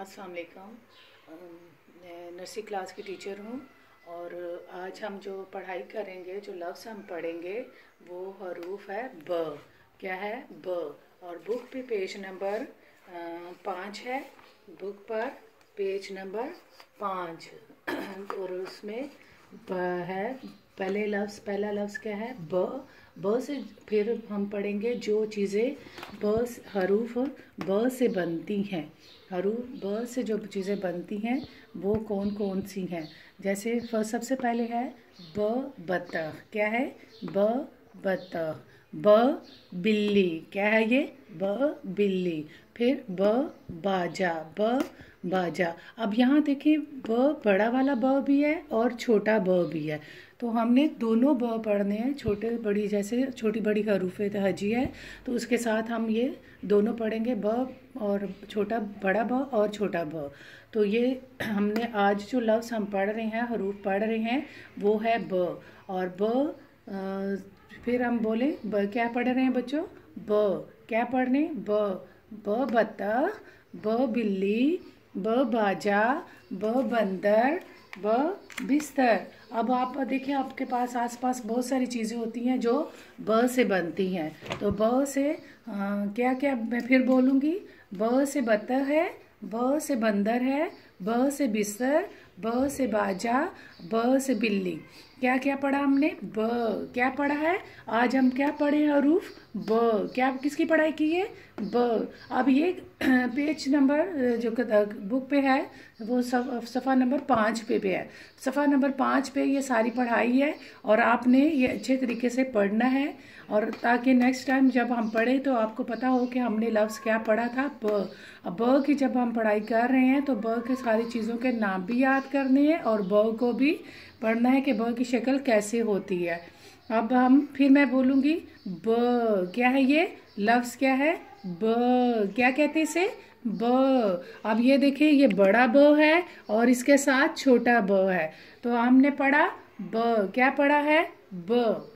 अस्सलाम nursery class की teacher हूँ और आज हम जो पढ़ाई करेंगे, जो लफ्ज़ हम पढ़ेंगे, वो हरूफ है ब। क्या है? ब। और बुक पे पेज नंबर पाँच है। बुक पर पेज नंबर पाँच। और उसमें ब है, पहले लफ्ज़, पहला लफ्ज़ क्या है? ब। ब से फिर हम पढ़ेंगे जो चीज़ें ब हरूफ ब से बनती हैं। हरूफ, ब से जो चीज़ें बनती हैं, वो कौन कौन सी हैं? जैसे सबसे पहले है, ब बतख। क्या है? ब बतख ब, बिल्ली, क्या है ये? ब, बिल्ली, फिर ब, बाजा ब, बाजा। अब यहाँ देखिए, ब बड़ा वाला ब भी है और छोटा ब भी है। तो हमने दोनों ब पढ़ने हैं, छोटे बड़ी जैसे, छोटी बड़ी हरूफ हजी है। तो उसके साथ हम ये दोनों पढ़ेंगे, ब और छोटा, बड़ा ब और छोटा ब। तो ये हमने आज जो लफ्ज़ हम पढ़ रहे हैं, हरूफ पढ़ रहे हैं, वो है ब। और ब फिर हम बोले ब क्या पढ़ रहे हैं बच्चों? ब। क्या पढ़ने? ब। ब बत्तख ब बिल्ली ब बाजा ब बंदर ब बिस्तर। अब आप देखिए आपके पास आसपास बहुत सारी चीज़ें होती हैं जो ब से बनती हैं। तो ब से आ, क्या क्या मैं फिर बोलूँगी? ब से बत्तख है ब से बंदर है ब से बिस्तर ब से बाजा, ब से बिल्ली। क्या क्या पढ़ा हमने? ब। क्या पढ़ा है? आज हम क्या पढ़े हरूफ ब। क्या, किसकी पढ़ाई की है? ब। अब ये पेज नंबर, जो बुक पे है, वो सफ़ा नंबर पाँच पे पे है। सफ़ा नंबर पाँच पे ये सारी पढ़ाई है, और आपने ये अच्छे तरीके से पढ़ना है। और ताकि नेक्स्ट टाइम जब हम पढ़े तो आपको पता हो कि हमने लफ्ज़ क्या पढ़ा था? ब। अब ब की जब हम पढ़ाई कर रहे हैं तो ब के सारी चीज़ों के नाम भी याद करने है और ब को भी पढ़ना है कि ब की शक्ल कैसे होती है। अब हम, फिर मैं बोलूँगी, ब, क्या है ये? लफ्स क्या है? ब, क्या कहते इसे? ब। अब ये देखिए ये बड़ा ब है और इसके साथ छोटा ब है। तो हमने पढ़ा, ब, क्या पढ़ा है? ब।